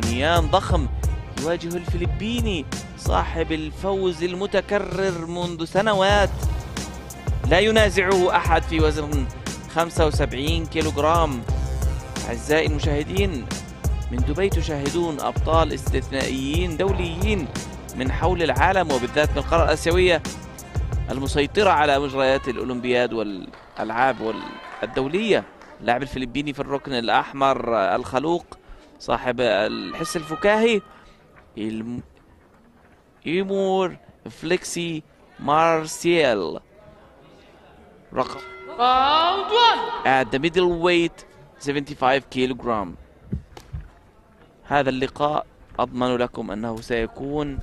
بنيان ضخم يواجه الفلبيني صاحب الفوز المتكرر منذ سنوات. لا ينازعه أحد في وزن 75 كيلوغرام. أعزائي المشاهدين من دبي تشاهدون أبطال استثنائيين دوليين من حول العالم وبالذات من القارة الآسيوية المسيطرة على مجريات الأولمبياد والألعاب الدولية اللاعب الفلبيني في الركن الأحمر الخلوق صاحب الحس الفكاهي إيمور فليكسي مارسيل رقم. At the middleweight 75 كيلوغرام هذا اللقاء أضمن لكم أنه سيكون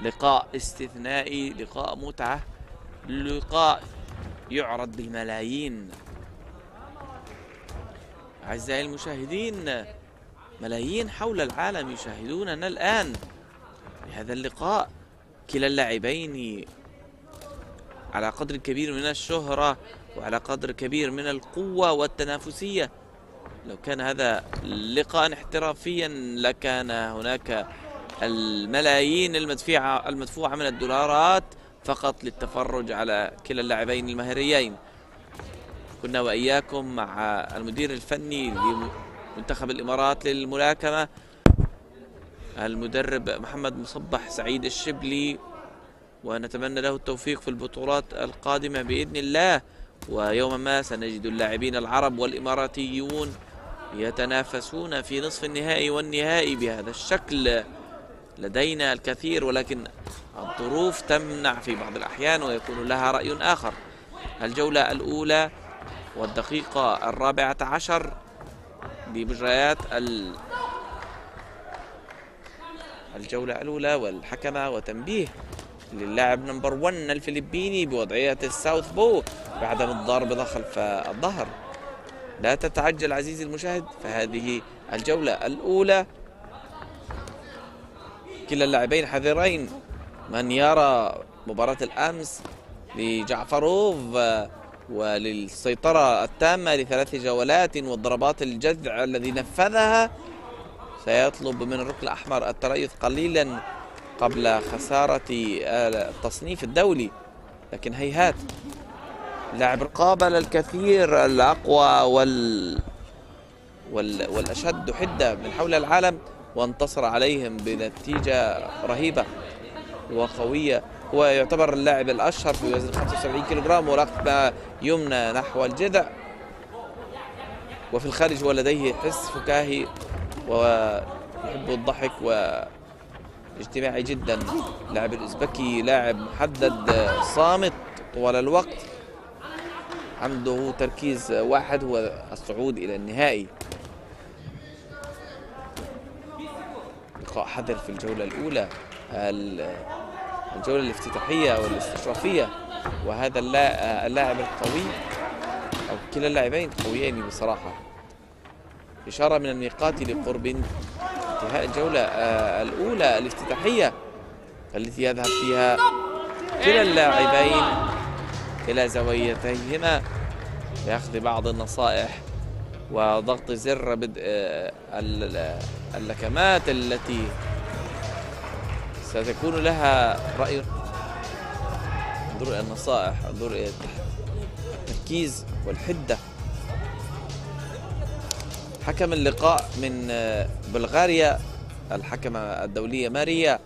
لقاء استثنائي لقاء متعة لقاء يعرض بالملايين أعزائي المشاهدين ملايين حول العالم يشاهدوننا الآن. بهذا اللقاء كلا اللاعبين على قدر كبير من الشهرة وعلى قدر كبير من القوة والتنافسية. لو كان هذا لقاء احترافيا لكان هناك الملايين المدفوعة المدفوعة من الدولارات فقط للتفرج على كلا اللاعبين المهريين. كنا وإياكم مع المدير الفني لمنتخب الإمارات للملاكمة. المدرب محمد مصبح سعيد الشبلي ونتمنى له التوفيق في البطولات القادمة بإذن الله. ويوما ما سنجد اللاعبين العرب والإماراتيون يتنافسون في نصف النهائي والنهائي بهذا الشكل. لدينا الكثير ولكن الظروف تمنع في بعض الأحيان ويكون لها رأي آخر. الجولة الأولى والدقيقة الرابعة عشر بمجريات الجولة الأولى والحكمة وتنبيه للاعب number 1 الفلبيني بوضعية ال southpaw بعدم الضرب خلف الظهر. لا تتعجل عزيزي المشاهد فهذه الجولة الأولى. كلا اللاعبين حذرين من يرى مباراة الأمس لجعفروف. وللسيطرة التامة لثلاث جولات والضربات الجذع الذي نفذها. سيطلب من الركن الأحمر التريث قليلا قبل خسارة التصنيف الدولي لكن هيهات. لاعب قابل الكثير الأقوى وال... وال... والأشد حدة من حول العالم وانتصر عليهم بنتيجة رهيبة وقوية. هو يعتبر اللاعب الأشهر في وزن 75 كيلوغرام ورقبة يمنى نحو الجذع. وفي الخارج هو لديه حس فكاهي ويحب الضحك واجتماعي جدا. لاعب الأزبكي لاعب محدد صامت طوال الوقت. عنده تركيز واحد هو الصعود إلى النهائي. لقاء حذر في الجولة الأولى. الجولة الافتتاحية والاستشرافية وهذا اللاعب القوي أو كلا اللاعبين قويين بصراحة. إشارة من النقاط لقرب انتهاء الجولة آه، الأولى الافتتاحية التي يذهب فيها كلا اللاعبين إلى زاويتيهما لأخذ بعض النصائح وضغط زر بدء آه، اللكمات التي ستكون لها رأي انظروا إلى النصائح انظروا إلى التركيز والحدة. حكم اللقاء من آه، بلغاريا. الحكمة الدولية ماريا.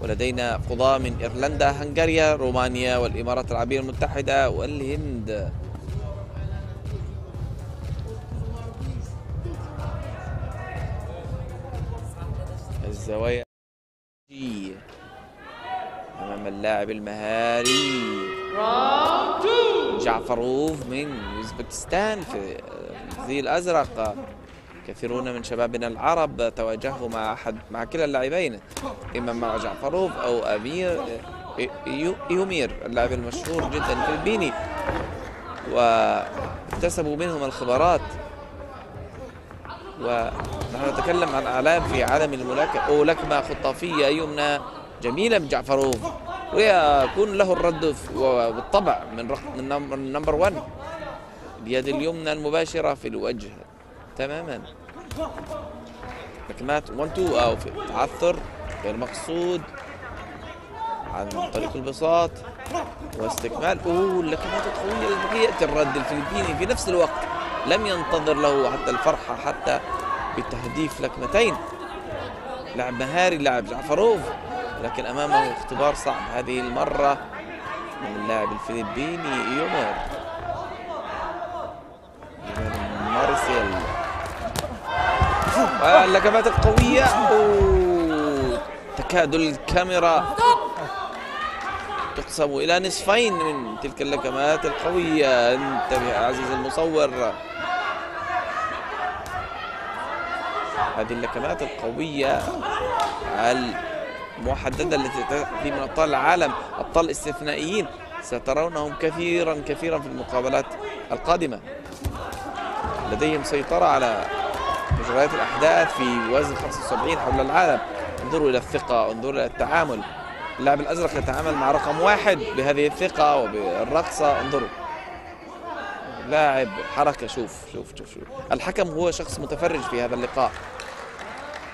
ولدينا قضاة من إيرلندا هنغاريا رومانيا والإمارات العربية المتحدة والهند. الزوايا أمام اللاعب المهاري. جعفروف من أوزبكستان في الزي الأزرق. كثيرون من شبابنا العرب تواجهوا مع أحد مع كلا اللاعبين إما مع جعفروف أو أمير يومير اللاعب المشهور جدا الفلبيني واكتسبوا منهم الخبرات. ونحن نتكلم عن أعلام في عالم الملاكمة لكمة خطافية يمنى. جميلة من جعفروف. ويكون له الرد بالطبع من من نمبر 1 اليد اليمنى المباشرة في الوجه. تماما. لكمات 1 2 أو في تعثر غير مقصود عن طريق البساط واستكمال. أوه اللكمات القوية لبقيه الرد الفلبيني في نفس الوقت لم ينتظر له حتى الفرحة حتى بتهديف لكمتين. لاعب مهاري لاعب جعفروف. لكن أمامه اختبار صعب. هذه المرة من اللاعب الفلبيني يومر مارسيل. اللكمات القوية. تكاد الكاميرا. تقسم إلى نصفين من تلك اللكمات القوية. انتبه عزيز المصور. هذه اللكمات القوية. المحددة التي تأتي من أبطال العالم. أبطال استثنائيين سترونهم كثيرا كثيرا في المقابلات القادمة. لديهم سيطرة على مجريات الأحداث في وزن 75 حول العالم. انظروا إلى الثقة انظروا إلى التعامل. اللاعب الأزرق يتعامل مع رقم واحد بهذه الثقة وبالرقصة. انظروا. لاعب حركة شوف شوف شوف شوف. الحكم هو شخص متفرج في هذا اللقاء.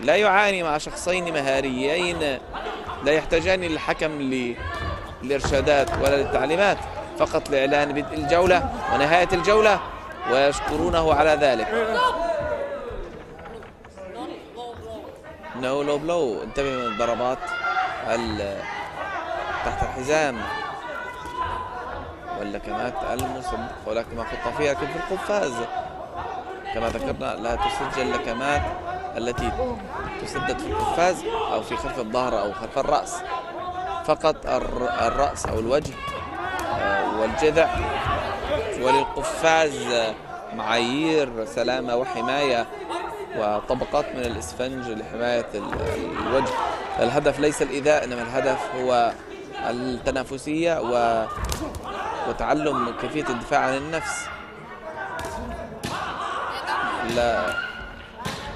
لا يعاني مع شخصين مهاريين لا يحتاجان للحكم للإرشادات ولا للتعليمات فقط لإعلان بدء الجولة ونهاية الجولة ويشكرونه على ذلك. نو لو بلو انتبه من الضربات تحت الحزام. واللكمات ما خطة فيها لكن في القفاز. كما ذكرنا لا تسجل لكمات. التي تسدد في القفاز أو في خلف الظهر أو خلف الرأس. فقط الرأس أو الوجه آه، والجذع. وللقفاز معايير سلامة وحماية وطبقات من الإسفنج لحماية الوجه. الهدف ليس الإيذاء إنما الهدف هو التنافسية و... وتعلم كيفية الدفاع عن النفس. لا.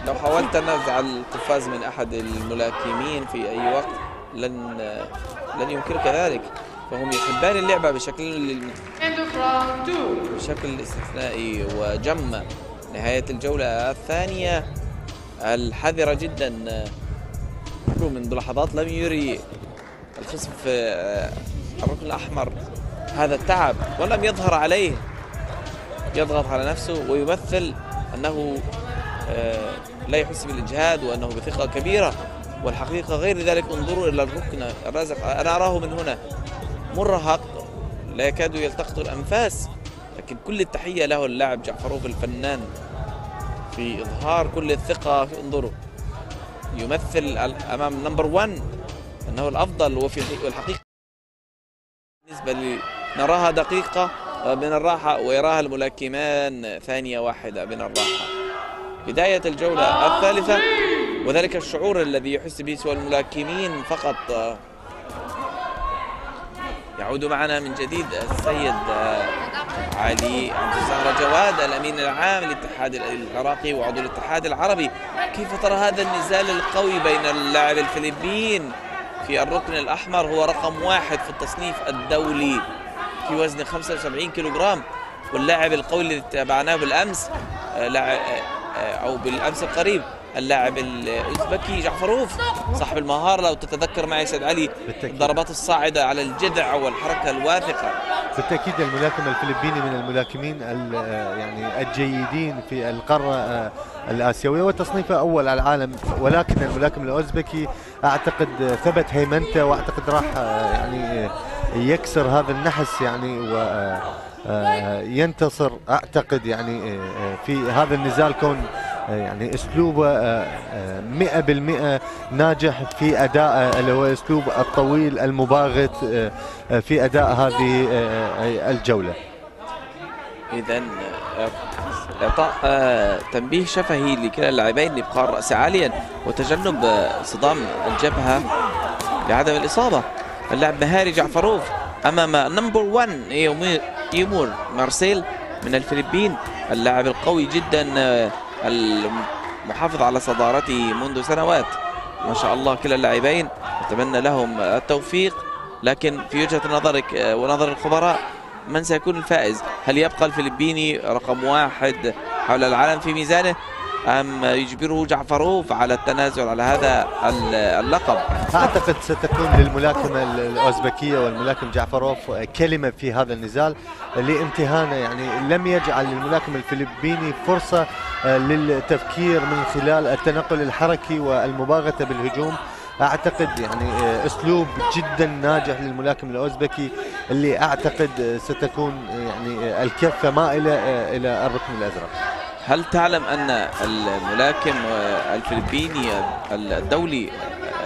لو حاولت نزع القفاز من أحد الملاكمين في أي وقت لن لن يمكنك ذلك. فهم يحبان اللعبة بشكل بشكل استثنائي وجم. نهاية الجولة الثانية الحذرة جدا. منذ لحظات لم يري الخصم في الركن الأحمر هذا التعب ولم يظهر عليه. يضغط على نفسه ويمثل أنه آه، لا يحس بالإجهاد وأنه بثقة كبيرة والحقيقة غير ذلك انظروا إلى الركن الرازق. أنا أراه من هنا. مرهق لا يكاد يلتقط الأنفاس لكن كل التحية له اللاعب جعفروف الفنان. في إظهار كل الثقة انظروا. يمثل أمام نمبر 1 أنه الأفضل وفي الحقيقة بالنسبة نراها دقيقة من الراحة ويراها الملاكمان ثانية واحدة من الراحة. بداية الجولة الثالثة. وذلك الشعور الذي يحس به سوى الملاكمين فقط. يعود معنا من جديد السيد علي عبد الزهرة جواد الأمين العام للاتحاد العراقي وعضو الاتحاد العربي. كيف ترى هذا النزال القوي بين اللاعب الفلبين في الركن الأحمر؟ هو رقم واحد في التصنيف الدولي في وزن 75 كيلوغرام. واللاعب القوي اللي تابعناه بالأمس آه، آه، آه، أو بالأمس القريب اللاعب الأوزبكي جعفروف صاحب المهارة. لو تتذكر معي سيد علي الضربات الصاعدة على الجذع والحركة الواثقة. بالتأكيد الملاكم الفلبيني من الملاكمين يعني الجيدين في القارة الآسيوية وتصنيفه أول على العالم. ولكن الملاكم الأوزبكي أعتقد ثبت هيمنته وأعتقد راح يعني يكسر هذا النحس يعني و ينتصر أعتقد يعني في هذا النزال كون يعني أسلوبه 100% ناجح في أداء اللي هو أسلوب الطويل المباغت في أداء هذه الجولة. اذا إعطاء تنبيه شفهي لكلا اللاعبين لإبقاء الرأس عاليا وتجنب صدام الجبهة لعدم الإصابة. اللاعب مهاري جعفروف أمام نمبر 1 يمور مارسيل من الفلبين اللاعب القوي جدا المحافظ على صدارته منذ سنوات. ما شاء الله كلا اللاعبين نتمنى لهم التوفيق. لكن في وجهة نظرك ونظر الخبراء من سيكون الفائز؟ هل يبقى الفلبيني رقم واحد حول العالم في ميزانه؟ أم يجبره جعفروف على التنازل على هذا ال- اللقب. أعتقد ستكون للملاكمة ال- الأوزبكية والملاكم جعفروف كلمة في هذا النزال لامتهانه يعني لم يجعل للملاكم الفلبيني فرصة آه، للتفكير من خلال التنقل الحركي والمباغتة بالهجوم. أعتقد يعني آه، أسلوب جدا ناجح للملاكم الأوزبكي اللي أعتقد ستكون يعني آه، الكفة مائلة إلى الركن الأزرق. هل تعلم أن الملاكم الفلبيني الدولي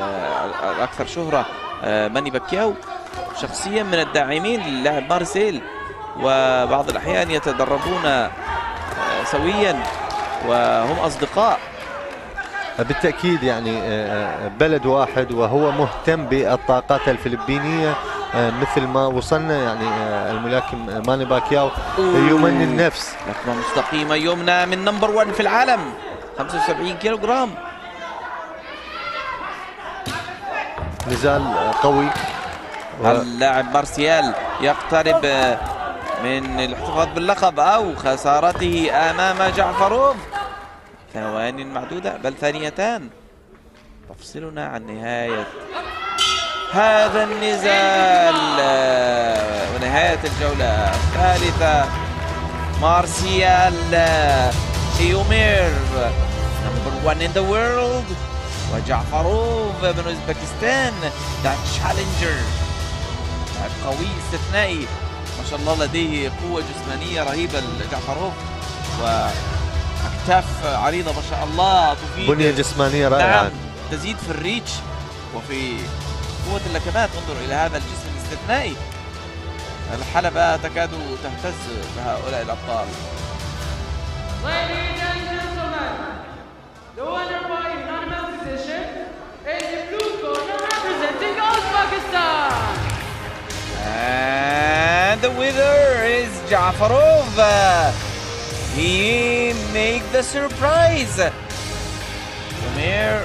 آه، الأكثر شهرة آه، ماني باكياو شخصيا من الداعمين للاعب مارسيل وبعض الأحيان يتدربون آه، سويا وهم أصدقاء. بالتأكيد يعني بلد واحد وهو مهتم بالطاقات الفلبينية مثل ما وصلنا يعني آه، الملاكم آه، ماني باكياو يمني النفس لكمة مستقيمة يمنى من number 1 في العالم. 75 كيلو جرام نزال آه، قوي. اللاعب مارسيال يقترب من الاحتفاظ باللقب أو خسارته أمام جعفروف. ثوان معدودة بل ثانيتان. تفصلنا عن نهاية هذا النزال. ونهاية الجولة الثالثة. مارسيال ايومير number 1 in the world. وجعفروف من أوزبكستان the challenger لاعب قوي استثنائي. ما شاء الله لديه قوة جسمانية رهيبة لجعفروف وأكتاف عريضة ما شاء الله تفيد. بنية جسمانية رائعة. نعم تزيد في ال reach. وفي قوة اللكمات انظر إلى هذا الجسم الاستثنائي الحلبة تكاد تهتز بهؤلاء الأبطال Ladies and gentlemen, the winner is the blue corner representing Uzbekistan. And the winner is Jafarov. He made the surprise. Umir